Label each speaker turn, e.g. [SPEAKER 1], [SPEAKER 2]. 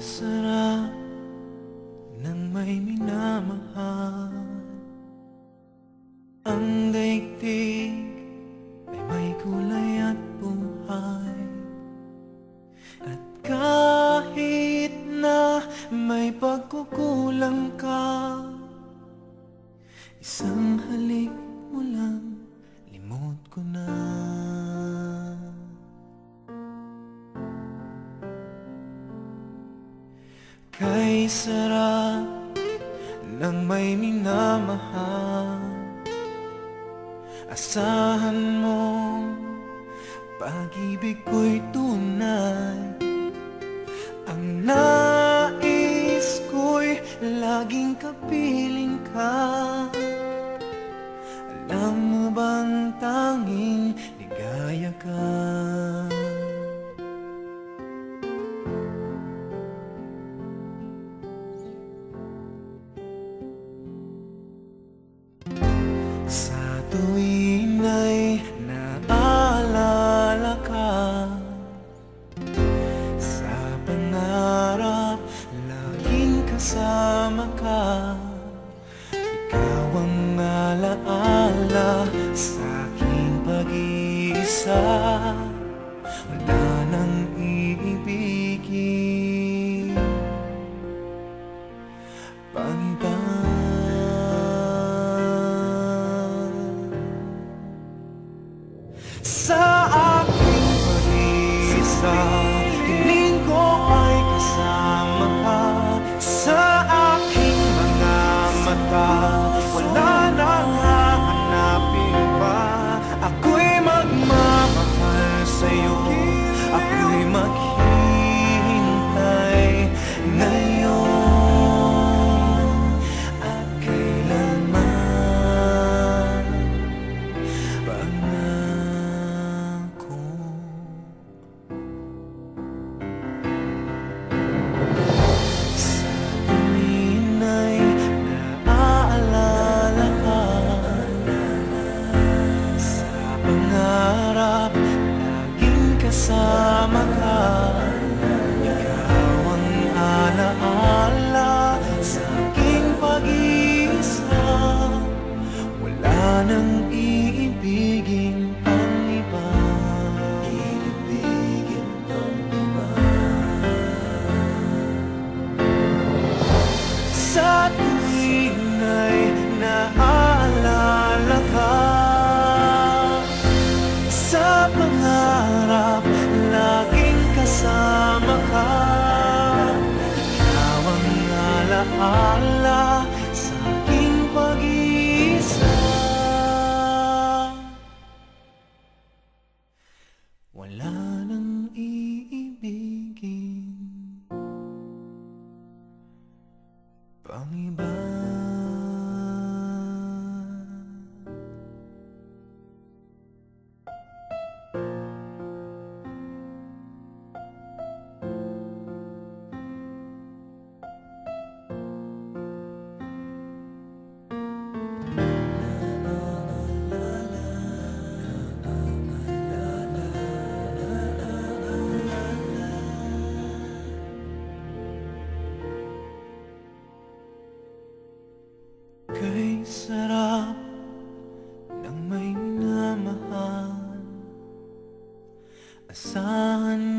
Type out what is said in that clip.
[SPEAKER 1] sarap ng may minamahal. Ang daigdig ay may kulay at buhay. At kahit na may pagkukulang ka Isang halik mo lang, Kay sarap ng may minamahal. Asahan mo Pag-ibig ko'y tunay. Ang nais ko'y laging kapiling ka. Alam mo bang tanging ligaya ka alaala sa aking pag-iisa. Wala nang iibigin Pangiba Sa aking pag-iisa Hiling ko ay kasama ka. Sa aking mga alaala sa aking pag-iisa. Wala ng may minamahal Asahan